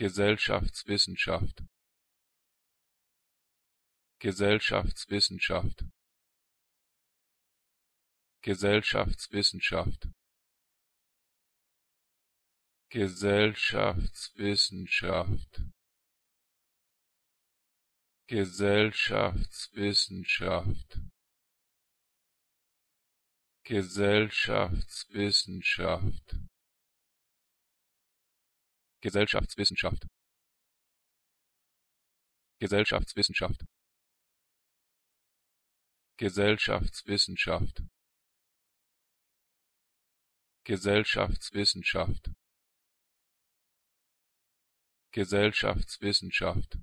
Gesellschaftswissenschaft. Gesellschaftswissenschaft. Gesellschaftswissenschaft. Gesellschaftswissenschaft. Gesellschaftswissenschaft. Gesellschaftswissenschaft Gesellschaftswissenschaft. Gesellschaftswissenschaft. Gesellschaftswissenschaft. Gesellschaftswissenschaft. Gesellschaftswissenschaft